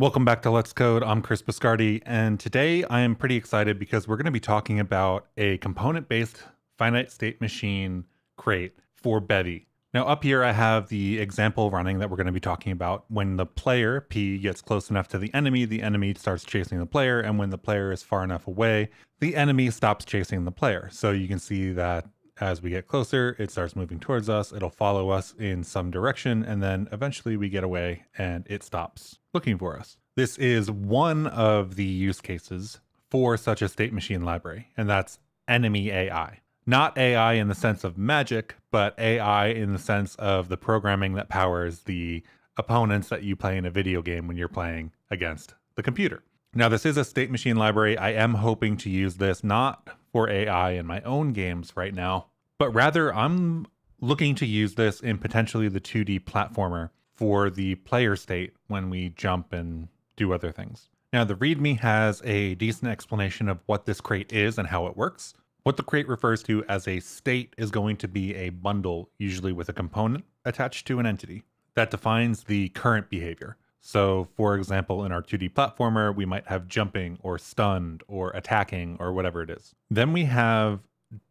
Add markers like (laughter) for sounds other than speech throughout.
Welcome back to Let's Code. I'm Chris Biscardi, and today I am pretty excited because we're going to be talking about a component based finite state machine crate for Bevy. Now, up here, I have the example running that we're going to be talking about. When the player, P, gets close enough to the enemy, the enemy starts chasing the player, and when the player is far enough away, the enemy stops chasing the player. So you can see that as we get closer, it starts moving towards us. It'll follow us in some direction, and then eventually we get away and it stops looking for us. This is one of the use cases for such a state machine library, and that's enemy AI. Not AI in the sense of magic, but AI in the sense of the programming that powers the opponents that you play in a video game when you're playing against the computer. Now, this is a state machine library. I am hoping to use this not for AI in my own games right now, but rather I'm looking to use this in potentially the 2D platformer for the player state when we jump and do other things. Now, the README has a decent explanation of what this crate is and how it works. What the crate refers to as a state is going to be a bundle, usually with a component attached to an entity, that defines the current behavior. So, for example, in our 2D platformer, we might have jumping or stunned or attacking or whatever it is. Then we have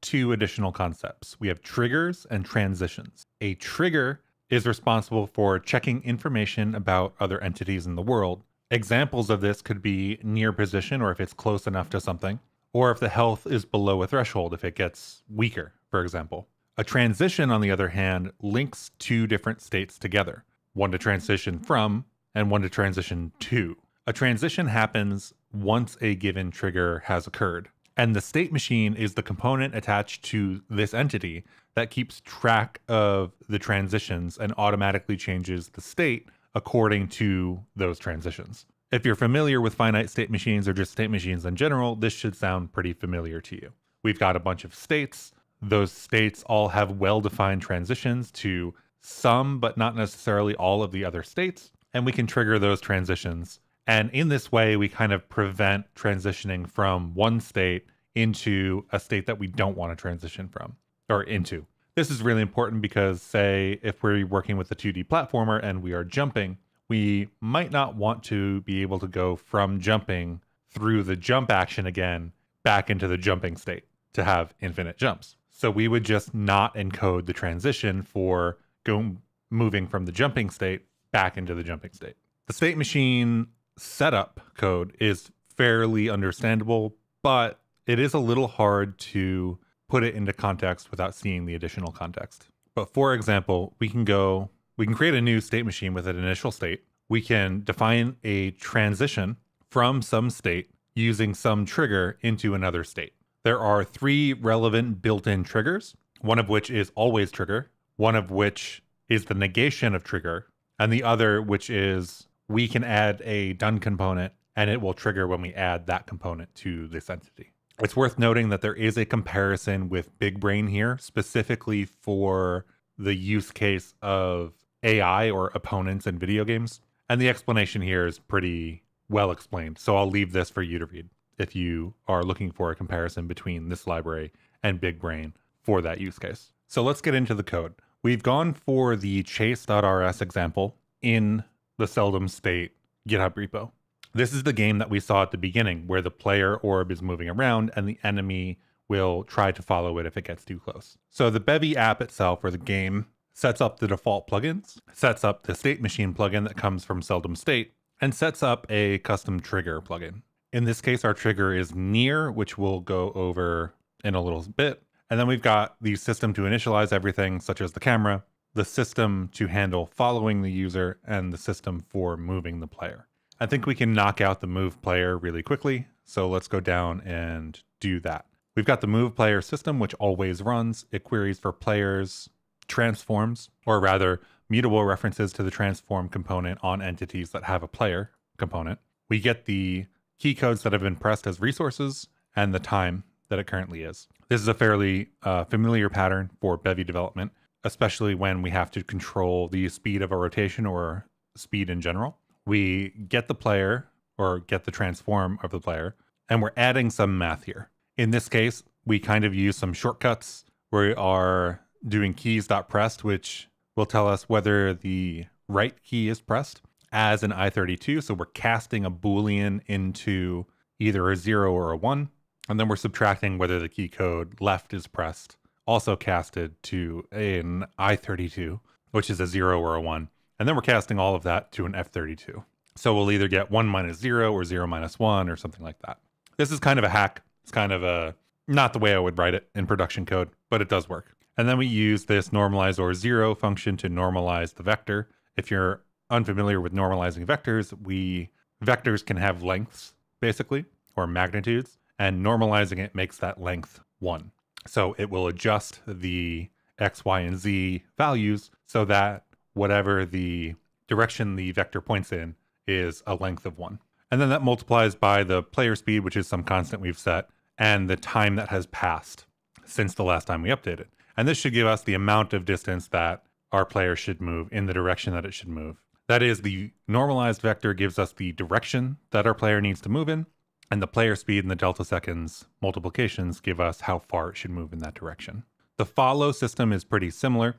two additional concepts we have triggers and transitions. A trigger is responsible for checking information about other entities in the world. Examples of this could be near position or if it's close enough to something, or if the health is below a threshold, if it gets weaker, for example. A transition, on the other hand, links two different states together one to transition from and one to transition to. A transition happens once a given trigger has occurred. And the state machine is the component attached to this entity that keeps track of the transitions and automatically changes the state according to those transitions. If you're familiar with finite state machines or just state machines in general, this should sound pretty familiar to you. We've got a bunch of states. Those states all have well defined transitions to some, but not necessarily all of the other states and we can trigger those transitions. And in this way, we kind of prevent transitioning from one state into a state that we don't want to transition from or into. This is really important because, say, if we're working with a 2D platformer and we are jumping, we might not want to be able to go from jumping through the jump action again back into the jumping state to have infinite jumps. So we would just not encode the transition for going moving from the jumping state back into the jumping state. The state machine setup code is fairly understandable, but it is a little hard to put it into context without seeing the additional context. But for example, we can go, we can create a new state machine with an initial state. We can define a transition from some state using some trigger into another state. There are three relevant built in triggers, one of which is always trigger, one of which is the negation of trigger, and the other, which is we can add a done component and it will trigger when we add that component to this entity. It's worth noting that there is a comparison with Big Brain here, specifically for the use case of AI or opponents in video games. And the explanation here is pretty well explained. So I'll leave this for you to read if you are looking for a comparison between this library and Big Brain for that use case. So let's get into the code. We've gone for the chase.rs example in the seldom state GitHub repo. This is the game that we saw at the beginning where the player orb is moving around and the enemy will try to follow it if it gets too close. So the Bevy app itself or the game sets up the default plugins, sets up the state machine plugin that comes from seldom state, and sets up a custom trigger plugin. In this case, our trigger is near, which we'll go over in a little bit. And then we've got the system to initialize everything, such as the camera, the system to handle following the user, and the system for moving the player. I think we can knock out the move player really quickly. So let's go down and do that. We've got the move player system, which always runs. It queries for players, transforms, or rather, mutable references to the transform component on entities that have a player component. We get the key codes that have been pressed as resources and the time that it currently is. This is a fairly uh, familiar pattern for Bevy development, especially when we have to control the speed of a rotation or speed in general. We get the player or get the transform of the player, and we're adding some math here. In this case, we kind of use some shortcuts. We are doing keys.pressed, which will tell us whether the right key is pressed. as an I32. So we're casting a Boolean into either a zero or a one. And then we're subtracting whether the key code left is pressed, also casted to an I32, which is a zero or a one. And then we're casting all of that to an F32. So we'll either get one minus zero or zero minus one or something like that. This is kind of a hack. It's kind of a not the way I would write it in production code, but it does work. And then we use this normalize or zero function to normalize the vector. If you're unfamiliar with normalizing vectors, we vectors can have lengths basically or magnitudes, and normalizing it makes that length one. So it will adjust the x, y, and z values so that whatever the direction the vector points in is a length of one. And then that multiplies by the player speed, which is some constant we've set, and the time that has passed since the last time we updated. And this should give us the amount of distance that our player should move in the direction that it should move. That is, the normalized vector gives us the direction that our player needs to move in, and the player speed and the delta seconds multiplications give us how far it should move in that direction. The follow system is pretty similar.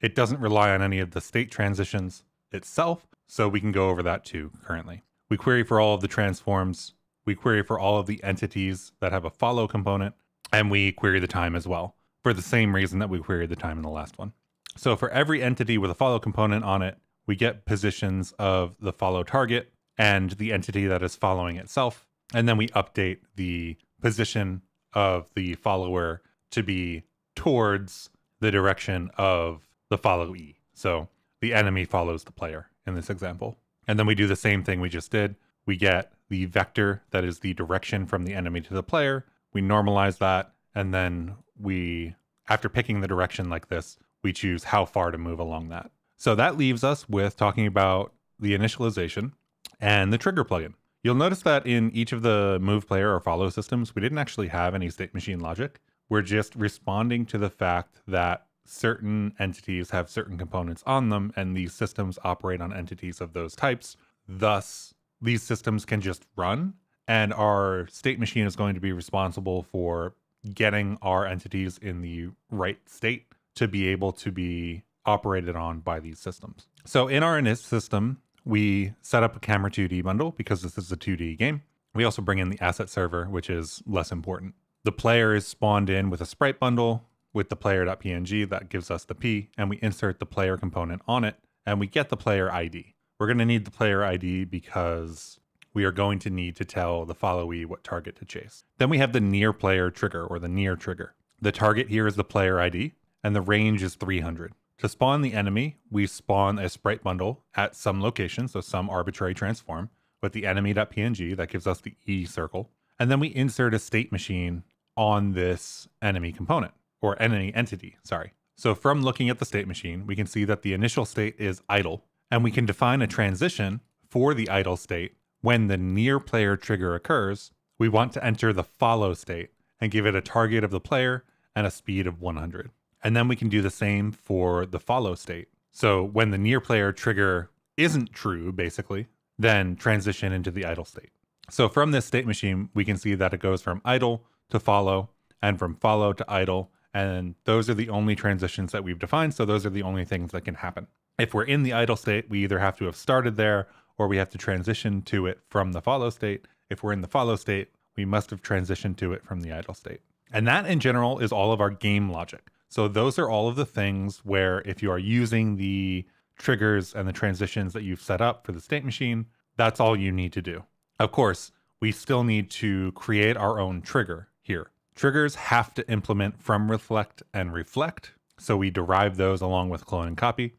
It doesn't rely on any of the state transitions itself, so we can go over that too currently. We query for all of the transforms, we query for all of the entities that have a follow component, and we query the time as well for the same reason that we queried the time in the last one. So for every entity with a follow component on it, we get positions of the follow target and the entity that is following itself. And then we update the position of the follower to be towards the direction of the followee. So the enemy follows the player in this example. And then we do the same thing we just did. We get the vector that is the direction from the enemy to the player. We normalize that. And then we, after picking the direction like this, we choose how far to move along that. So that leaves us with talking about the initialization and the trigger plugin. You'll notice that in each of the move player or follow systems, we didn't actually have any state machine logic. We're just responding to the fact that certain entities have certain components on them, and these systems operate on entities of those types. Thus, these systems can just run, and our state machine is going to be responsible for getting our entities in the right state to be able to be operated on by these systems. So in our init system, we set up a camera 2D bundle because this is a 2D game. We also bring in the asset server, which is less important. The player is spawned in with a sprite bundle with the player.png that gives us the P, and we insert the player component on it, and we get the player ID. We're going to need the player ID because we are going to need to tell the followee what target to chase. Then we have the near player trigger or the near trigger. The target here is the player ID, and the range is 300. To spawn the enemy, we spawn a sprite bundle at some location, so some arbitrary transform, with the enemy.png that gives us the E circle. And then we insert a state machine on this enemy component, or enemy entity, sorry. So from looking at the state machine, we can see that the initial state is idle, and we can define a transition for the idle state. When the near player trigger occurs, we want to enter the follow state and give it a target of the player and a speed of 100. And then we can do the same for the follow state. So when the near player trigger isn't true, basically, then transition into the idle state. So from this state machine, we can see that it goes from idle to follow and from follow to idle. And those are the only transitions that we've defined. So those are the only things that can happen. If we're in the idle state, we either have to have started there or we have to transition to it from the follow state. If we're in the follow state, we must have transitioned to it from the idle state. And that in general is all of our game logic. So those are all of the things where if you are using the triggers and the transitions that you've set up for the state machine, that's all you need to do. Of course, we still need to create our own trigger here. Triggers have to implement from reflect and reflect. So we derive those along with clone and copy.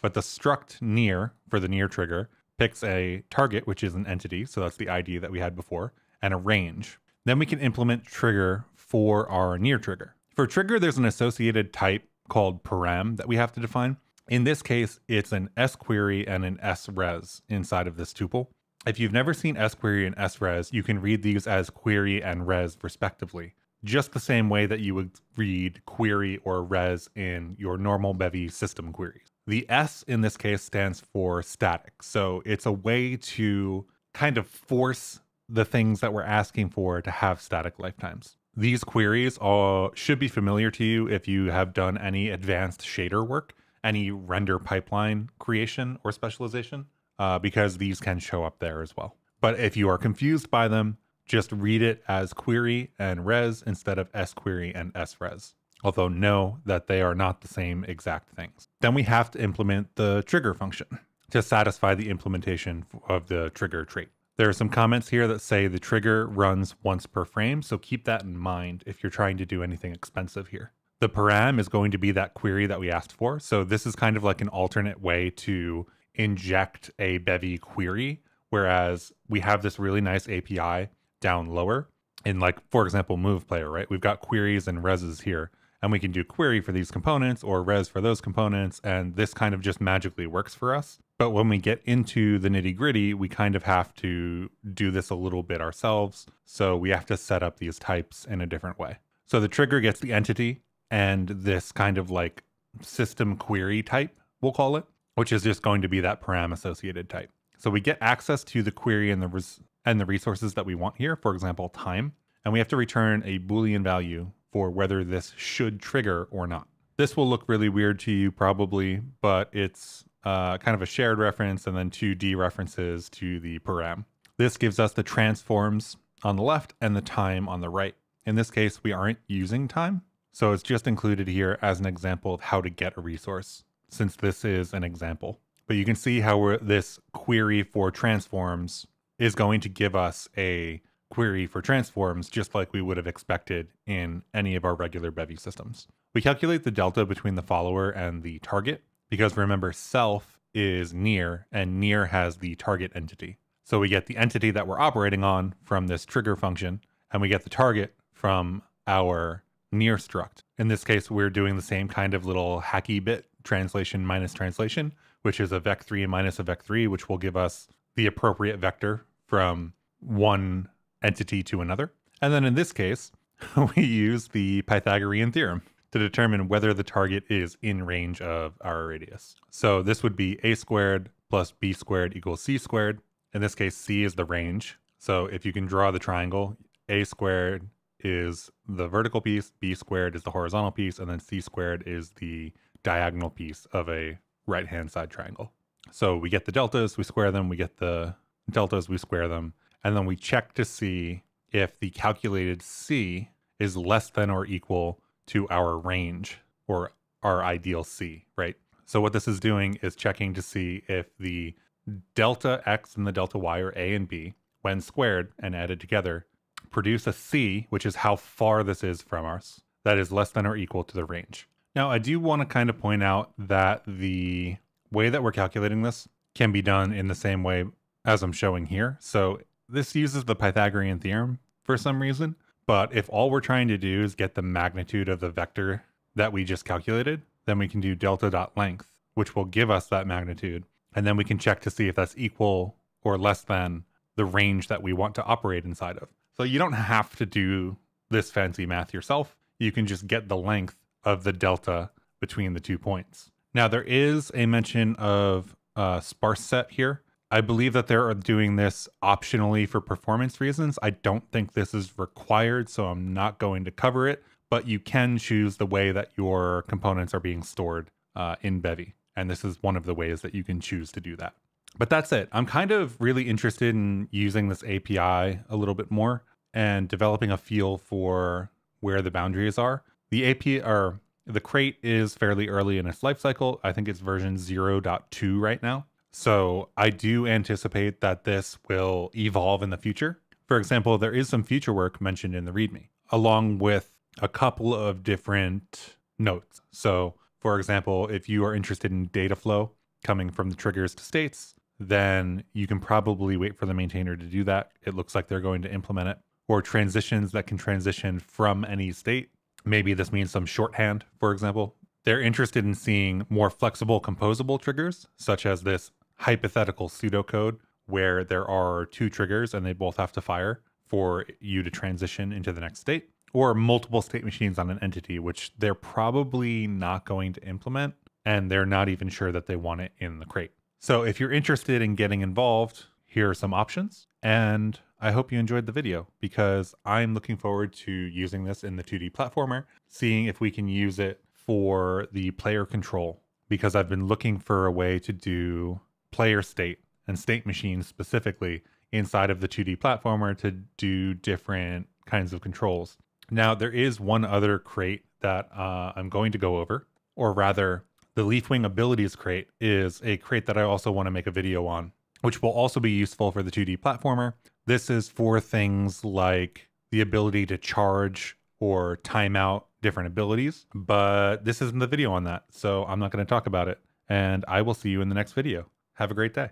But the struct near for the near trigger picks a target, which is an entity. So that's the ID that we had before, and a range. Then we can implement trigger for our near trigger. For trigger, there's an associated type called param that we have to define. In this case, it's an squery and an sres inside of this tuple. If you've never seen squery and sres, you can read these as query and res respectively, just the same way that you would read query or res in your normal Bevy system queries. The S in this case stands for static. So it's a way to kind of force the things that we're asking for to have static lifetimes. These queries all should be familiar to you if you have done any advanced shader work, any render pipeline creation or specialization. uh, because these can show up there as well. But if you are confused by them, just read it as query and res instead of squery and sres. Although know that they are not the same exact things. Then we have to implement the trigger function to satisfy the implementation of the trigger trait. There are some comments here that say the trigger runs once per frame, so keep that in mind if you're trying to do anything expensive here. The param is going to be that query that we asked for, so this is kind of like an alternate way to inject a Bevy query, whereas we have this really nice API down lower in like, for example, move player, right? We've got queries and reses here, and we can do query for these components or res for those components, and this kind of just magically works for us. But when we get into the nitty gritty, we kind of have to do this a little bit ourselves. So we have to set up these types in a different way. So the trigger gets the entity and this kind of like system query type, we'll call it, which is just going to be that param associated type. So we get access to the query and the res- and the resources that we want here, for example, time, and we have to return a boolean value for whether this should trigger or not. This will look really weird to you probably, but it's uh, kind of a shared reference and then two dereferences to the param. This gives us the transforms on the left and the time on the right. In this case, we aren't using time, so it's just included here as an example of how to get a resource, since this is an example. But you can see how this query for transforms is going to give us a query for transforms just like we would have expected in any of our regular Bevy systems. We calculate the delta between the follower and the target because remember, self is near, and near has the target entity. So we get the entity that we're operating on from this trigger function, and we get the target from our near struct. In this case, we're doing the same kind of little hacky bit translation minus translation, which is a vec3 minus a vec3, which will give us the appropriate vector from one entity to another. And then in this case, (laughs) we use the Pythagorean theorem to determine whether the target is in range of our radius. So this would be a squared plus b squared equals c squared. In this case, c is the range. So if you can draw the triangle, a squared is the vertical piece, b squared is the horizontal piece, and then c squared is the diagonal piece of a right-hand side triangle. So we get the deltas, we square them, we get the deltas, we square them, and then we check to see if the calculated c is less than or equal to our range or our ideal C, right? So what this is doing is checking to see if the delta x and the delta y or a and b, when squared and added together, produce a C, which is how far this is from us, that is less than or equal to the range. Now, I do want to kind of point out that the way that we're calculating this can be done in the same way as I'm showing here. So this uses the Pythagorean theorem for some reason. But if all we're trying to do is get the magnitude of the vector that we just calculated, then we can do delta dot length, which will give us that magnitude. And then we can check to see if that's equal or less than the range that we want to operate inside of. So you don't have to do this fancy math yourself. You can just get the length of the delta between the two points. Now, there is a mention of sparse set here. I believe that they're doing this optionally for performance reasons. I don't think this is required, so I'm not going to cover it, but you can choose the way that your components are being stored uh, in Bevy. And this is one of the ways that you can choose to do that. But that's it. I'm kind of really interested in using this API a little bit more and developing a feel for where the boundaries are. The API or the crate is fairly early in its lifecycle. I think it's version 0.2 right now. So I do anticipate that this will evolve in the future. For example, there is some future work mentioned in the README, along with a couple of different notes. So, for example, if you are interested in data flow coming from the triggers to states, then you can probably wait for the maintainer to do that. It looks like they're going to implement it. Or transitions that can transition from any state. Maybe this means some shorthand, for example. They're interested in seeing more flexible composable triggers, such as this hypothetical pseudocode where there are two triggers and they both have to fire for you to transition into the next state, or multiple state machines on an entity, which they're probably not going to implement and they're not even sure that they want it in the crate. So if you're interested in getting involved, here are some options. And I hope you enjoyed the video because I'm looking forward to using this in the 2D platformer, seeing if we can use it for the player control because I've been looking for a way to do player state and state machines specifically inside of the 2D platformer to do different kinds of controls. Now, there is one other crate that uh, I'm going to go over, or rather, the Leafwing Abilities crate is a crate that I also want to make a video on, which will also be useful for the 2D platformer. This is for things like the ability to charge or time out different abilities, but this isn't the video on that, so I'm not going to talk about it. And I will see you in the next video. Have a great day.